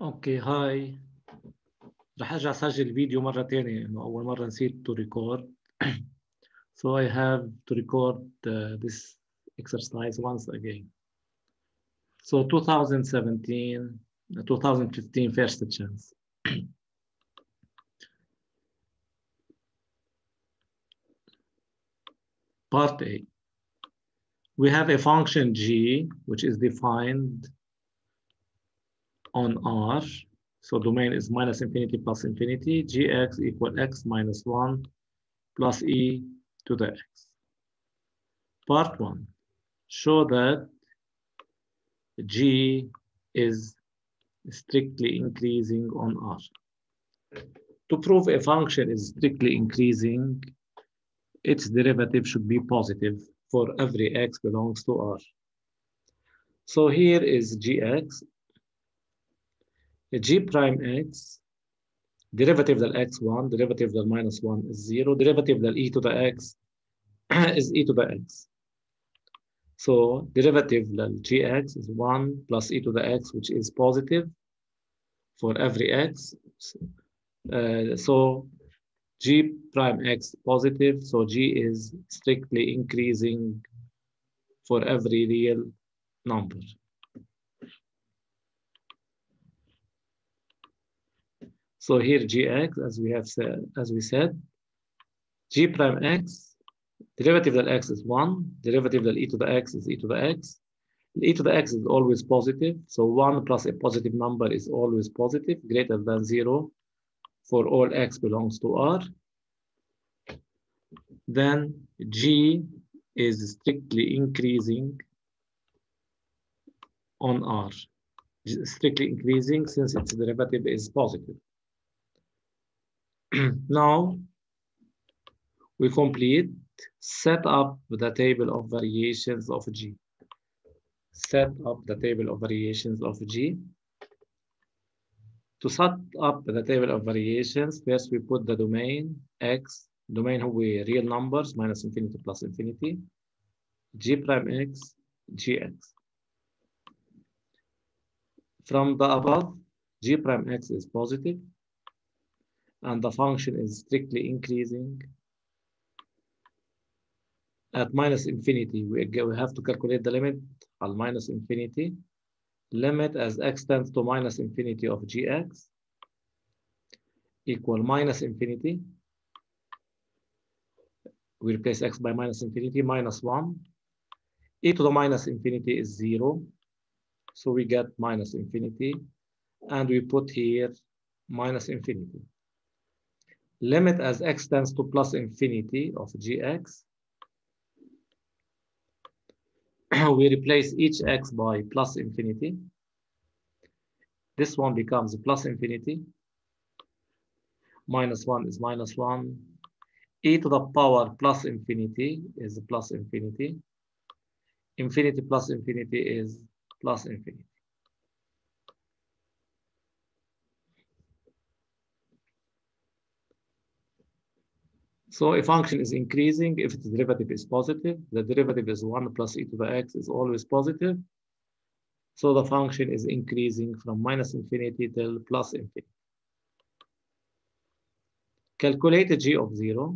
اوكي هاي رح ارجع اسجل الفيديو مرة تانية انه اول مرة نسيت to record so I have to record uh, this exercise once again so 2017 2015 first chance part A we have a function g which is defined on R. So domain is minus infinity plus infinity, gx equal x minus 1 plus e to the x. Part 1, show that g is strictly increasing on R. To prove a function is strictly increasing, its derivative should be positive for every x belongs to R. So here is gx g prime x derivative del x1 derivative del minus 1 is 0 derivative del e to the x is e to the x. So derivative del gx is 1 plus e to the x which is positive for every x. Uh, so g prime x positive so g is strictly increasing for every real number So here gx, as we have said, as we said, g prime x, derivative del x is one, derivative del e to the x is e to the x. e to the x is always positive, so one plus a positive number is always positive, greater than zero for all x belongs to R. Then g is strictly increasing on R, strictly increasing since its derivative is positive. now we complete set up the table of variations of G. Set up the table of variations of G. To set up the table of variations, first we put the domain X, domain هو real numbers minus infinity plus infinity, G prime X, Gx. From the above, G prime X is positive, and the function is strictly increasing. At minus infinity, we, we have to calculate the limit at minus infinity. Limit as x tends to minus infinity of gx equal minus infinity. We replace x by minus infinity, minus 1. e to the minus infinity is 0. So we get minus infinity. And we put here minus infinity limit as x tends to plus infinity of gx. we replace each x by plus infinity. This one becomes plus infinity. Minus 1 is minus 1. e to the power plus infinity is plus infinity. Infinity plus infinity is plus infinity. So a function is increasing if its derivative is positive. The derivative is 1 plus e to the x is always positive. So the function is increasing from minus infinity till plus infinity. Calculate g of 0.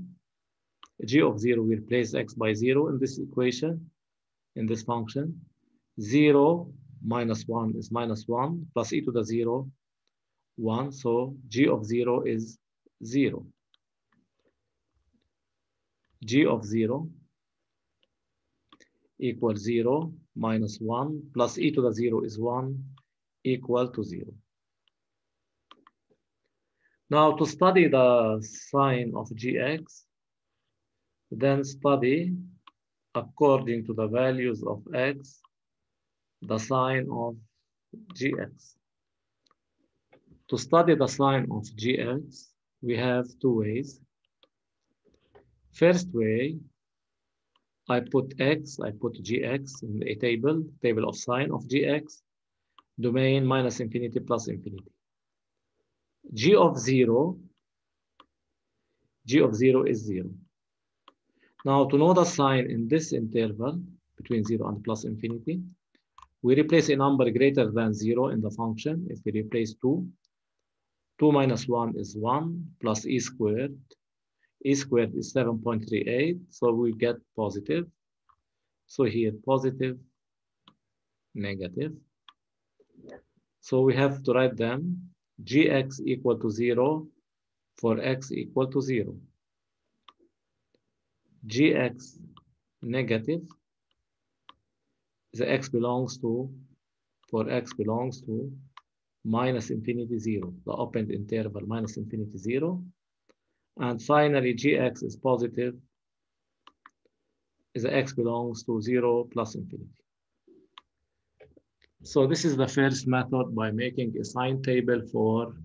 g of 0, we replace x by 0 in this equation, in this function. 0 minus 1 is minus 1 plus e to the 0, 1. So g of 0 is 0 g of 0 equals 0 minus 1 plus e to the 0 is 1 equal to 0. Now to study the sign of gx, then study according to the values of x, the sign of gx. To study the sign of gx, we have two ways. First way, I put x, I put gx in a table, table of sign of gx, domain minus infinity plus infinity. g of 0, g of 0 is 0. Now to know the sign in this interval between 0 and plus infinity, we replace a number greater than zero in the function. If we replace two, two minus one is one plus e squared. E squared is 7.38, so we get positive. So here positive, negative. So we have to write them gx equal to zero for x equal to zero. gx negative the x belongs to, for x belongs to minus infinity zero, the open interval minus infinity zero. And finally, gx is positive, the x belongs to zero plus infinity. So this is the first method by making a sign table for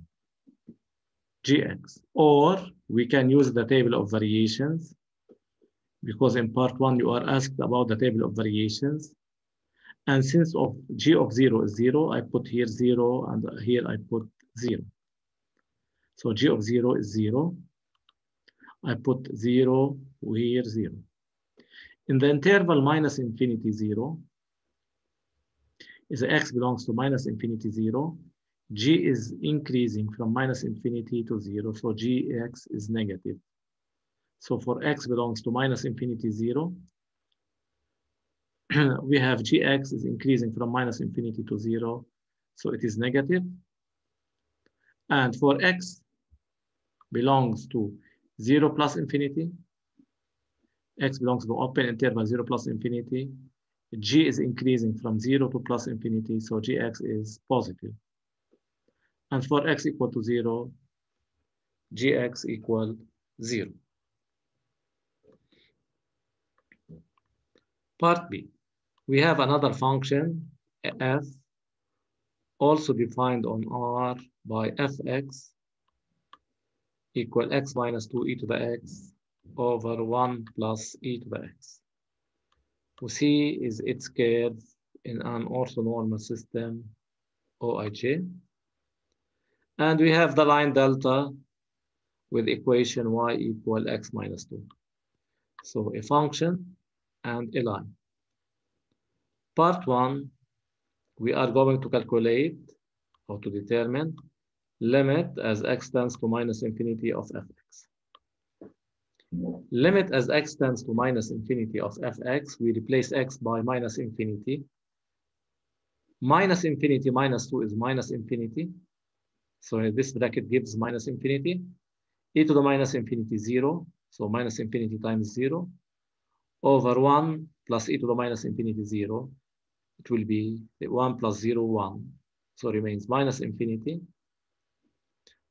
gx. Or we can use the table of variations because in part one, you are asked about the table of variations. And since of g of zero is zero, I put here zero and here I put zero. So g of zero is zero. I put zero here, zero. In the interval minus infinity zero, is x belongs to minus infinity zero, g is increasing from minus infinity to zero, so gx is negative. So for x belongs to minus infinity zero, we have gx is increasing from minus infinity to zero, so it is negative. And for x belongs to zero plus infinity, x belongs to open interval zero plus infinity, g is increasing from zero to plus infinity, so gx is positive. And for x equal to zero, gx equal zero. Part B. We have another function, f, also defined on R by fx equal x minus 2 e to the x over 1 plus e to the x. We see is its curve in an orthonormal system, OIJ. And we have the line delta with equation y equal x minus 2. So a function and a line. Part one, we are going to calculate or to determine limit as x tends to minus infinity of fx. Limit as x tends to minus infinity of fx, we replace x by minus infinity. Minus infinity minus 2 is minus infinity. So this bracket gives minus infinity. e to the minus infinity 0, so minus infinity times 0, over 1 plus e to the minus infinity 0. It will be 1 plus 0, 1. So remains minus infinity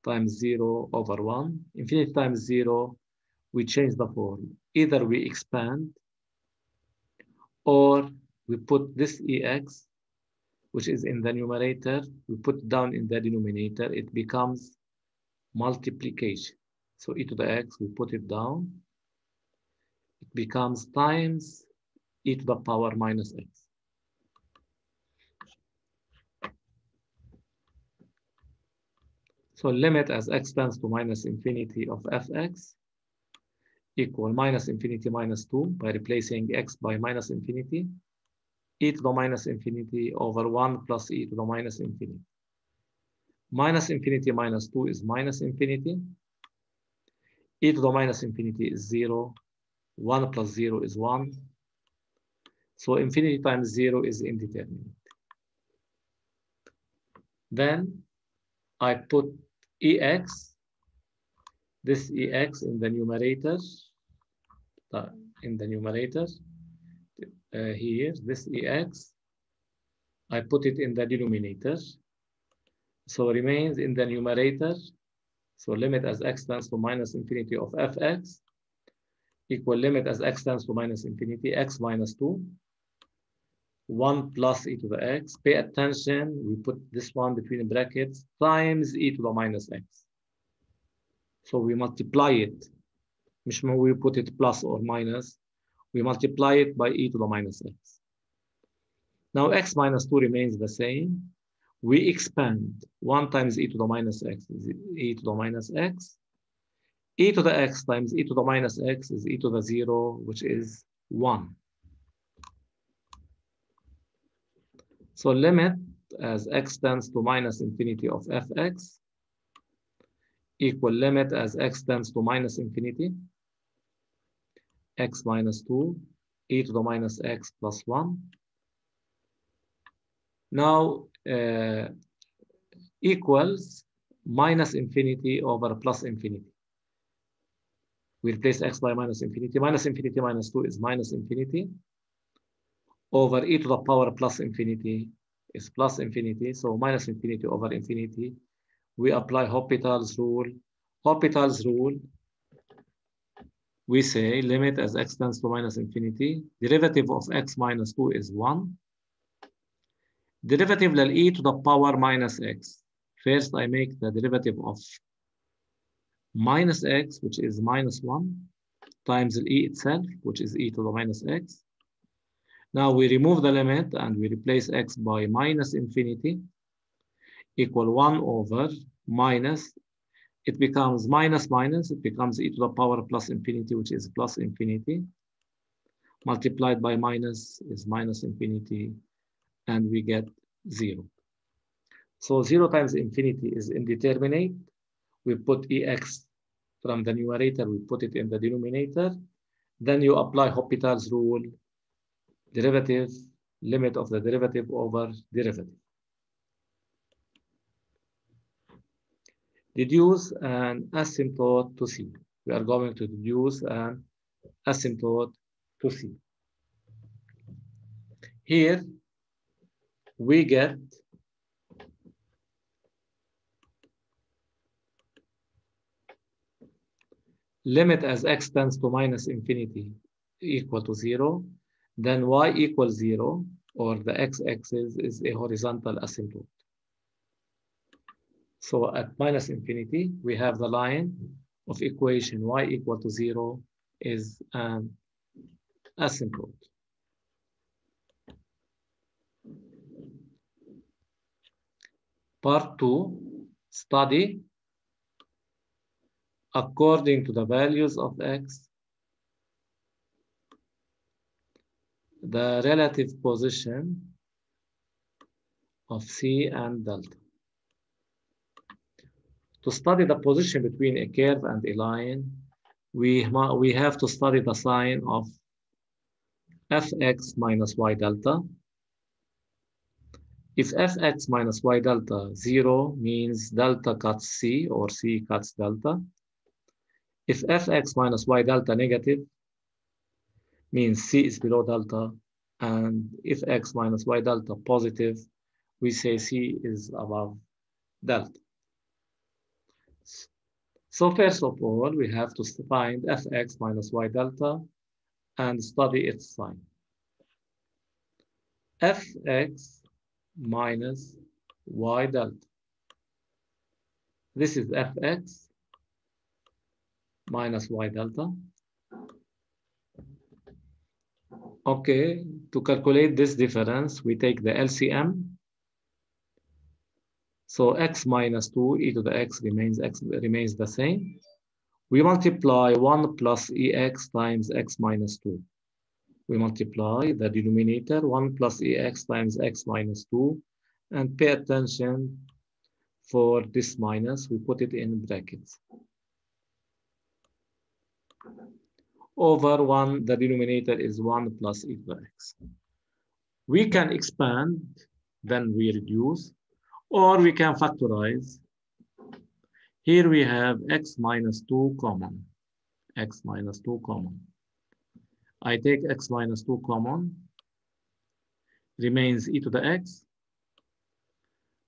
times 0 over 1. Infinity times 0, we change the form. Either we expand or we put this ex, which is in the numerator, we put down in the denominator, it becomes multiplication. So e to the x, we put it down. It becomes times e to the power minus x. So limit as x tends to minus infinity of fx equal minus infinity minus 2 by replacing x by minus infinity e to the minus infinity over 1 plus e to the minus infinity. Minus infinity minus 2 is minus infinity. e to the minus infinity is 0. 1 plus 0 is 1. So infinity times 0 is indeterminate. Then I put ex, this ex in the numerator, uh, in the numerator, uh, here, this ex, I put it in the denominator. So remains in the numerator. So limit as x tends to minus infinity of fx equal limit as x tends to minus infinity, x minus 2, 1 plus e to the x. Pay attention, we put this one between brackets times e to the minus x. So we multiply it. مش we put it plus or minus. We multiply it by e to the minus x. Now x minus 2 remains the same. We expand 1 times e to the minus x is e to the minus x. e to the x times e to the minus x is e to the 0, which is 1. So limit as x tends to minus infinity of fx equal limit as x tends to minus infinity x minus 2 e to the minus x plus 1. Now uh, equals minus infinity over plus infinity. We replace x by minus infinity. Minus infinity minus 2 is minus infinity over e to the power plus infinity is plus infinity. So minus infinity over infinity. We apply Hopital's rule. Hopital's rule, we say limit as x tends to minus infinity. Derivative of x minus 2 is 1. Derivative لل e to the power minus x. First, I make the derivative of minus x, which is minus 1, times e itself, which is e to the minus x. Now we remove the limit and we replace x by minus infinity equal 1 over minus. It becomes minus minus, it becomes e to the power plus infinity, which is plus infinity. Multiplied by minus is minus infinity, and we get 0. So 0 times infinity is indeterminate. We put ex from the numerator, we put it in the denominator. Then you apply Hopital's rule, derivative, limit of the derivative over derivative. Deduce an asymptote to C. We are going to deduce an asymptote to C. Here, we get limit as x tends to minus infinity equal to zero, then y equals zero, or the x-axis is a horizontal asymptote. So at minus infinity, we have the line of equation y equal to zero is an asymptote. Part two, study according to the values of x, the relative position of C and delta. To study the position between a curve and a line, we, we have to study the sign of fx minus y delta. If fx minus y delta 0 means delta cuts C or C cuts delta. If fx minus y delta negative means C is below delta, and if x minus y delta positive, we say C is above delta. So first of all, we have to find fx minus y delta and study its sign. fx minus y delta. This is fx minus y delta. Okay, to calculate this difference, we take the LCM. So x minus 2 e to the x remains x remains the same. We multiply 1 plus ex times x minus 2. We multiply the denominator 1 plus ex times x minus 2 and pay attention for this minus, we put it in brackets. Over 1, the denominator is 1 plus e to the x. We can expand, then we reduce, or we can factorize. Here we have x minus 2 common, x minus 2 common. I take x minus 2 common, remains e to the x,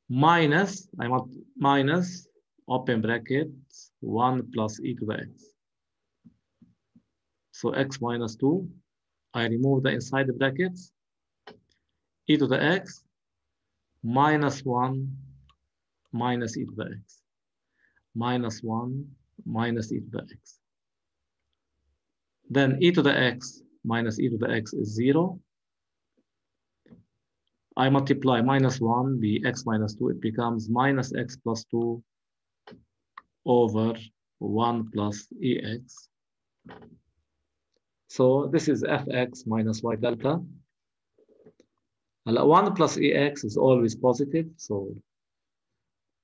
minus, I want minus, open brackets, 1 plus e to the x. So x minus 2, I remove the inside the brackets, e to the x, minus 1 minus e to the x, minus 1 minus e to the x. Then e to the x minus e to the x is 0. I multiply minus 1, the x minus 2, it becomes minus x plus 2 over 1 plus ex. So this is fx minus y delta. And 1 plus ex is always positive, so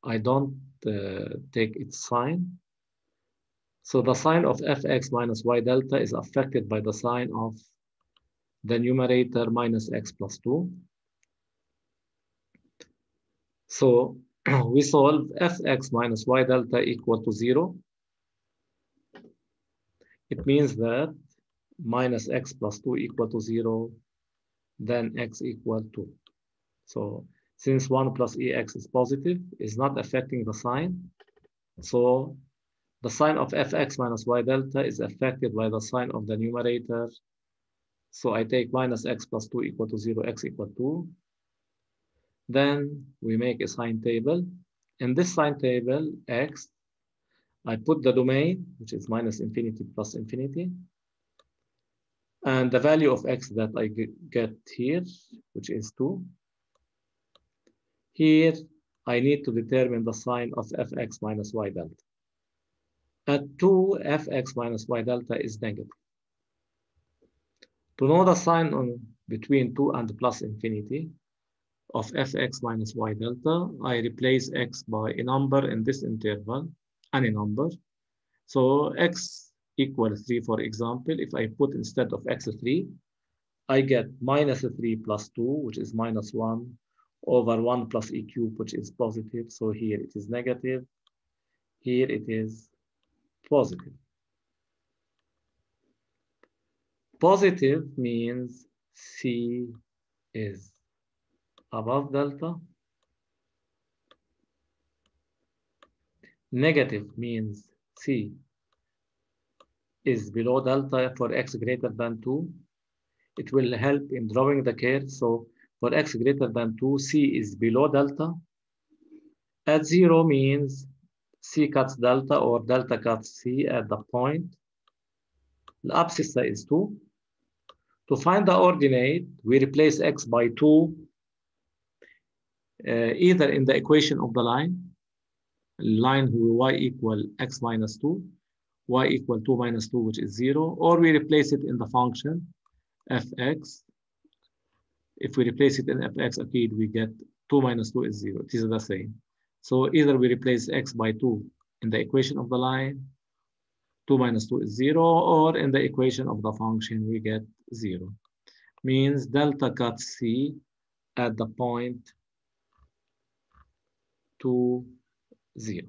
I don't uh, take its sign. So the sign of fx minus y delta is affected by the sign of the numerator minus x plus 2. So we solve fx minus y delta equal to 0. It means that minus x plus 2 equal to 0, then x equal 2. So since 1 plus ex is positive, is not affecting the sign. So the sign of fx minus y delta is affected by the sign of the numerator. So I take minus x plus 2 equal to 0, x equal 2. Then we make a sign table. In this sign table, x, I put the domain, which is minus infinity plus infinity. And the value of x that I get here, which is 2. Here, I need to determine the sign of fx minus y delta. At 2, fx minus y delta is negative. To know the sign on between 2 and plus infinity of fx minus y delta, I replace x by a number in this interval, any number. So x equals 3, for example, if I put instead of x3, I get minus 3 plus 2, which is minus 1, over 1 plus e cube, which is positive. So here it is negative. Here it is positive. Positive means C is above delta. Negative means C is below delta for x greater than 2. It will help in drawing the curve. So for x greater than 2, C is below delta. At 0 means C cuts delta or delta cuts C at the point. The abscissa is 2. To find the ordinate, we replace x by 2 uh, either in the equation of the line, line y equal x minus 2, y equal 2 minus 2, which is 0, or we replace it in the function fx. If we replace it in fx, okay, we get 2 minus 2 is 0. It is the same. So either we replace x by 2 in the equation of the line, 2 minus 2 is 0, or in the equation of the function, we get 0. Means delta cut c at the point 2, 0.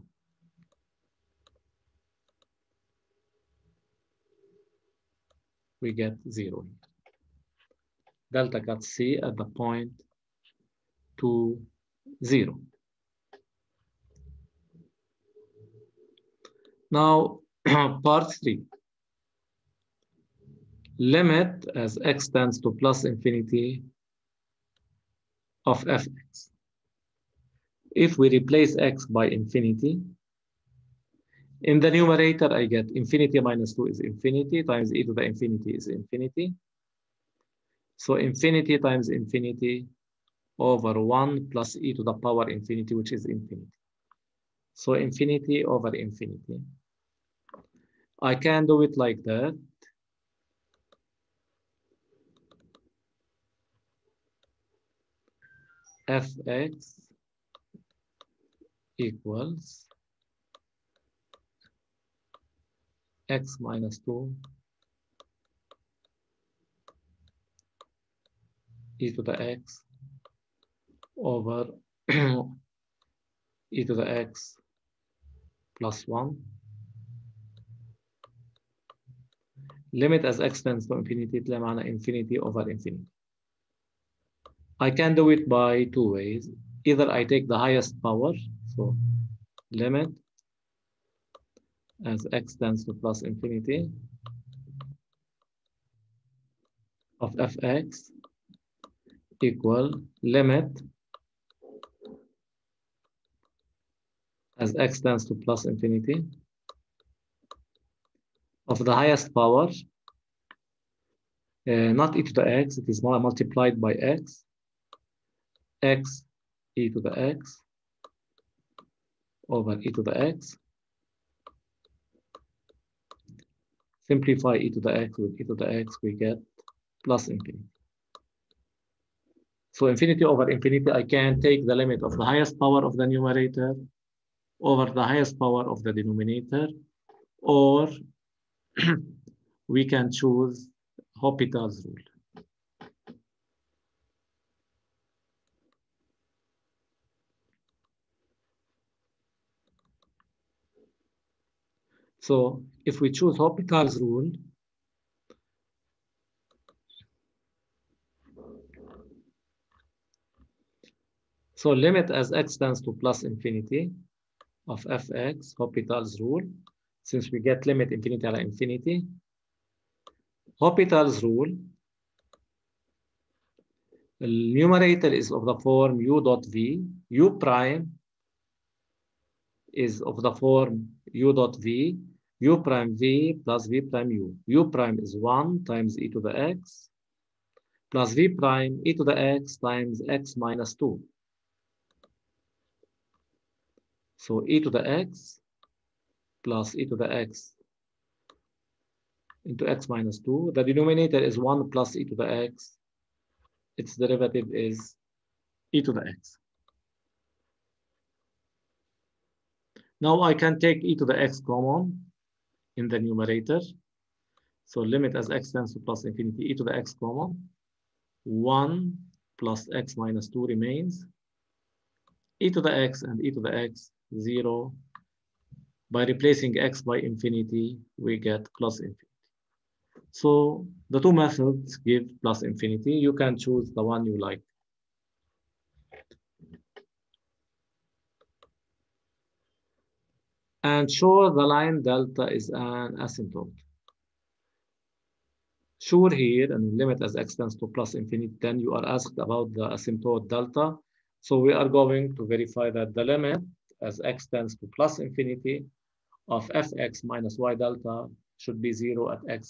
We get 0 Delta cut c at the point 2, 0. Now, part 3. Limit as x tends to plus infinity of fx. If we replace x by infinity, in the numerator, I get infinity minus 2 is infinity times e to the infinity is infinity. So infinity times infinity over 1 plus e to the power infinity, which is infinity. So infinity over infinity. I can do it like that. fx equals x minus 2 e to the x over e to the x plus 1. Limit as x tends to infinity تلاقي infinity over infinity. I can do it by two ways. Either I take the highest power, so limit as x tends to plus infinity of fx equal limit as x tends to plus infinity of the highest power, uh, not e to the x, it is multiplied by x, x e to the x over e to the x. Simplify e to the x with e to the x, we get plus infinity. So infinity over infinity, I can take the limit of the highest power of the numerator over the highest power of the denominator, or we can choose Hopital's rule. So if we choose Hopital's rule, so limit as x tends to plus infinity of fx, Hopital's rule, since we get limit infinity على infinity, Hopital's rule, the numerator is of the form u dot v, u prime is of the form u dot v, u prime v plus v prime u. u prime is 1 times e to the x plus v prime e to the x times x minus 2. So e to the x plus e to the x into x minus 2. The denominator is 1 plus e to the x. Its derivative is e to the x. Now I can take e to the x common in the numerator. So limit as x tends to plus infinity, e to the x comma. 1 plus x minus 2 remains. e to the x and e to the x, 0. By replacing x by infinity, we get plus infinity. So the two methods give plus infinity. You can choose the one you like. And show the line delta is an asymptote. Sure here and limit as x tends to plus infinity, then you are asked about the asymptote delta. So we are going to verify that the limit as x tends to plus infinity of fx minus y delta should be zero at x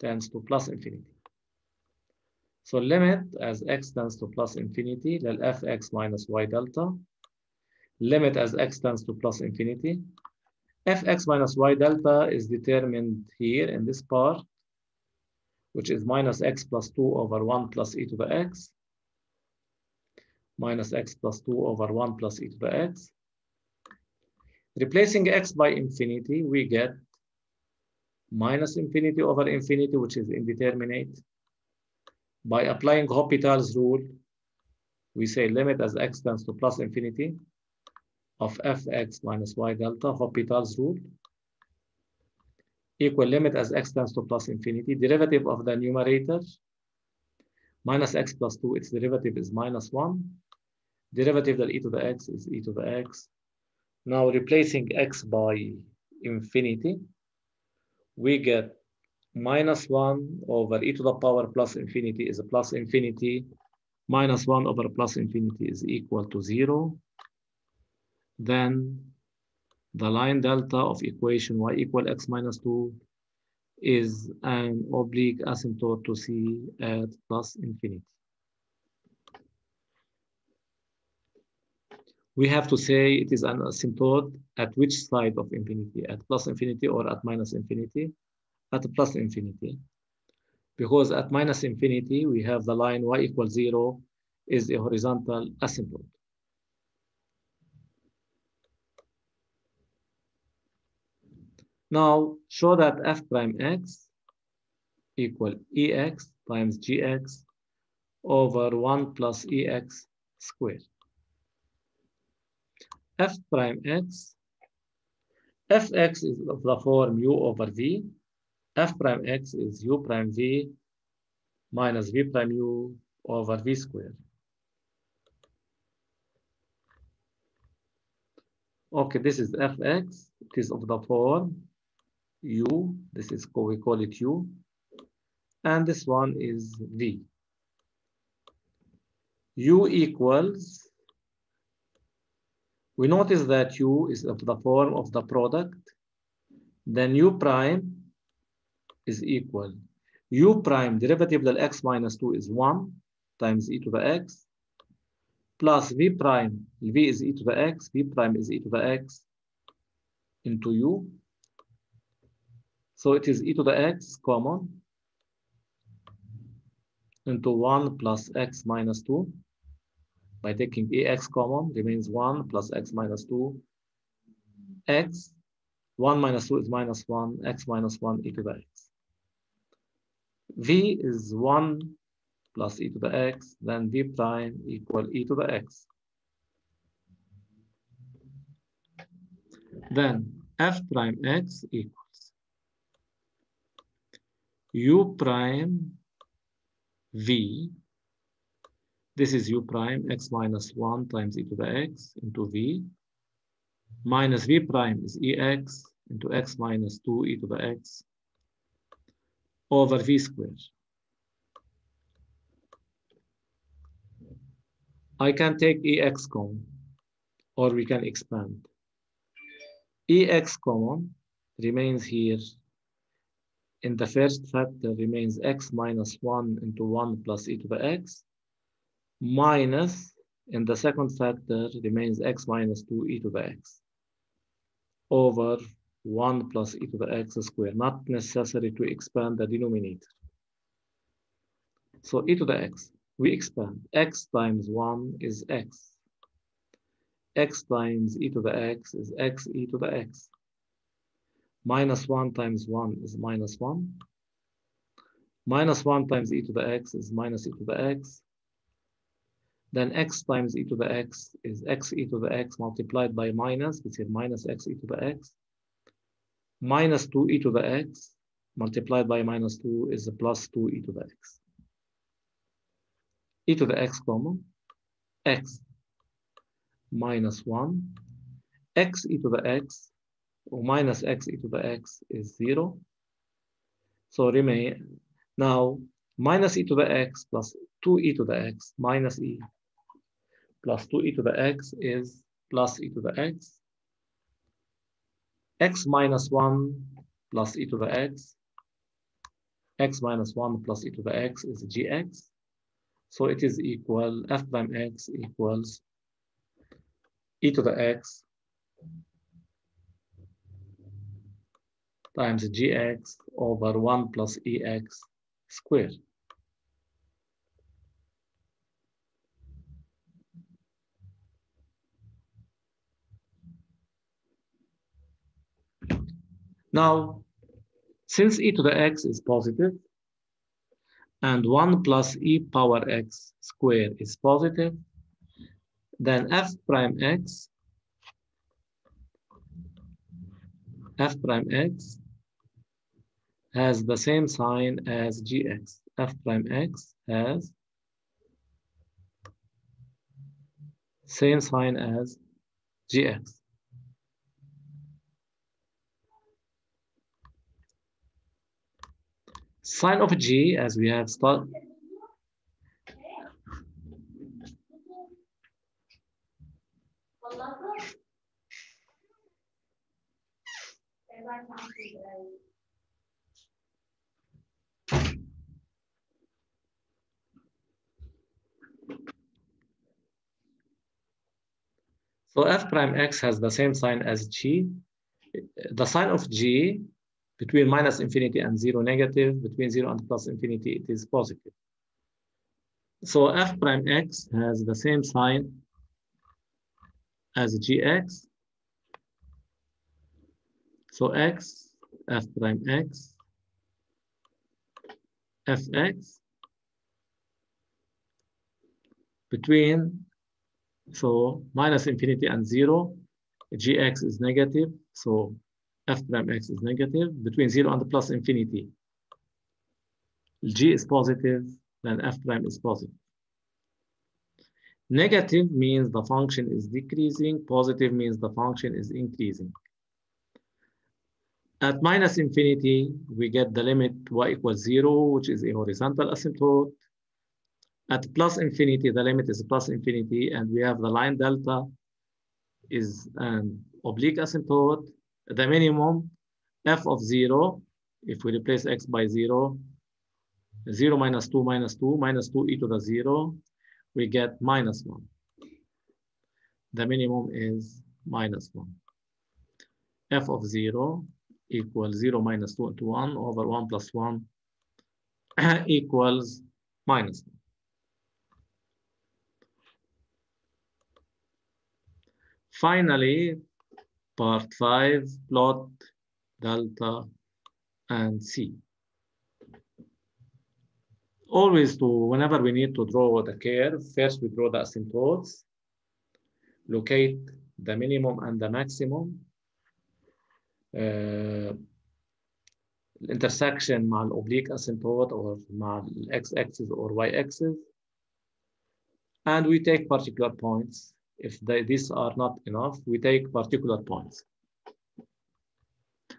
tends to plus infinity. So limit as x tends to plus infinity, lel fx minus y delta, limit as x tends to plus infinity. fx minus y delta is determined here in this part, which is minus x plus 2 over 1 plus e to the x, minus x plus 2 over 1 plus e to the x. Replacing x by infinity, we get minus infinity over infinity, which is indeterminate. By applying Hopital's rule, we say limit as x tends to plus infinity of fx minus y delta, Hopital's rule, equal limit as x tends to plus infinity, derivative of the numerator, minus x plus 2, its derivative is minus 1. Derivative of e to the x is e to the x. Now replacing x by infinity, we get minus 1 over e to the power plus infinity is a plus infinity. Minus 1 over plus infinity is equal to 0. Then the line delta of equation y equal x minus 2 is an oblique asymptote to c at plus infinity. We have to say it is an asymptote at which side of infinity, at plus infinity or at minus infinity? At plus infinity. Because at minus infinity, we have the line y equals 0 is a horizontal asymptote. Now, show that f prime x equal ex times gx over 1 plus ex squared. f prime x, fx is of the form u over v, f prime x is u prime v minus v prime u over v squared. Okay, this is fx, it is of the form u, this is, we call it u, and this one is v. u equals, we notice that u is of the form of the product, then u prime is equal. u prime derivative of x minus 2 is 1 times e to the x plus v prime, v is e to the x, v prime is e to the x into u. So it is e to the x common into 1 plus x minus 2 by taking ax common remains 1 plus x minus 2 x. 1 minus 2 is minus 1 x minus 1 e to the x. V is 1 plus e to the x then v prime equal e to the x. Then f prime x equals u prime v this is u prime x minus 1 times e to the x into v minus v prime is ex into x minus 2 e to the x over v squared. I can take ex common or we can expand. ex common remains here in the first factor remains x minus 1 into 1 plus e to the x minus in the second factor remains x minus 2 e to the x over 1 plus e to the x squared, not necessary to expand the denominator. So e to the x, we expand. x times 1 is x. x times e to the x is x e to the x. Minus 1 times 1 is minus 1. Minus 1 times e to the x is minus e to the x. Then x times e to the x is x e to the x multiplied by minus, we said minus x e to the x. Minus 2 e to the x multiplied by minus 2 is plus 2 e to the x. e to the x comma x minus 1 x e to the x or minus x e to the x is 0. So remain now minus e to the x plus 2 e to the x minus e plus 2 e to the x is plus e to the x. x minus 1 plus e to the x. x minus 1 plus e to the x is gx. So it is equal, f prime x equals e to the x times gx over 1 plus ex squared. Now, since e to the x is positive, and 1 plus e power x squared is positive, then f prime x, f prime x has the same sign as gx. f prime x has same sign as gx. Sign of g as we have started. So f prime x has the same sign as g. The sign of g between minus infinity and zero negative, between zero and plus infinity, it is positive. So f prime x has the same sign as gx. So x, f prime x, fx between so minus infinity and zero, gx is negative. So f prime x is negative. Between zero and plus infinity, g is positive, then f prime is positive. Negative means the function is decreasing. Positive means the function is increasing. At minus infinity, we get the limit y equals zero, which is a horizontal asymptote. At plus infinity, the limit is plus infinity, and we have the line delta is an oblique asymptote. The minimum f of zero, if we replace x by zero, zero minus two minus two minus two e to the zero, we get minus one. The minimum is minus one. f of zero equals zero minus two to one over one plus one equals minus 1. Finally, part 5, plot delta and C. Always to, whenever we need to draw the curve, first we draw the asymptotes, locate the minimum and the maximum, uh, الانترسكشن مع الاوبليك asymptote or مع الاكس axis or y axis and we take particular points if they, these are not enough we take particular points.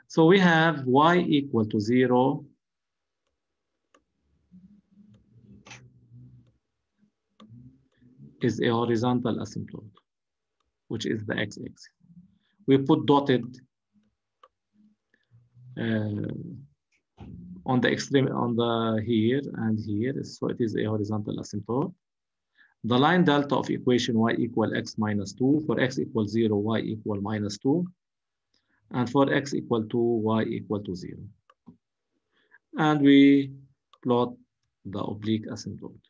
So we have y equal to 0 is a horizontal asymptote which is the x-axis we put dotted uh, on the extreme on the here and here. So it is a horizontal asymptote the line delta of equation y equal x minus 2 for x equal 0 y equal minus 2 and for x equal to y equal to 0 and we plot the oblique asymptote.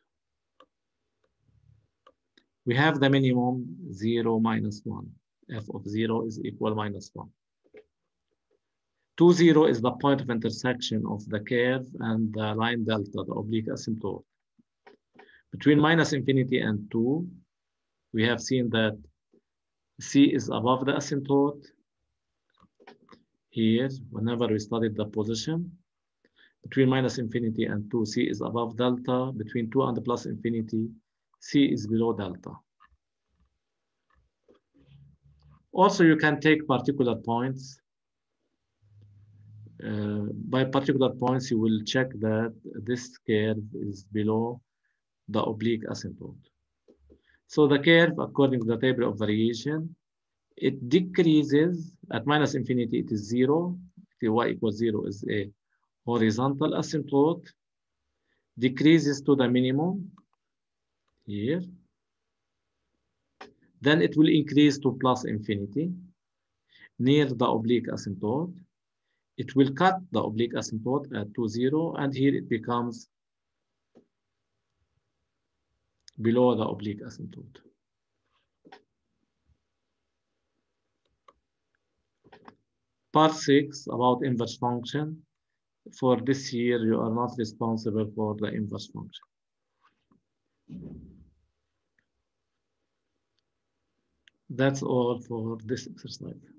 We have the minimum 0 minus 1 f of 0 is equal minus 1 2, 0 is the point of intersection of the curve and the line delta, the oblique asymptote. Between minus infinity and 2, we have seen that C is above the asymptote. Here, whenever we studied the position, between minus infinity and 2, C is above delta. Between 2 and plus infinity, C is below delta. Also, you can take particular points uh, by particular points, you will check that this curve is below the oblique asymptote. So the curve, according to the table of variation, it decreases at minus infinity, it is zero. y equals zero is a horizontal asymptote, decreases to the minimum here. Then it will increase to plus infinity near the oblique asymptote it will cut the oblique asymptote at 2, 0, and here it becomes below the oblique asymptote. Part 6 about inverse function. For this year, you are not responsible for the inverse function. That's all for this exercise.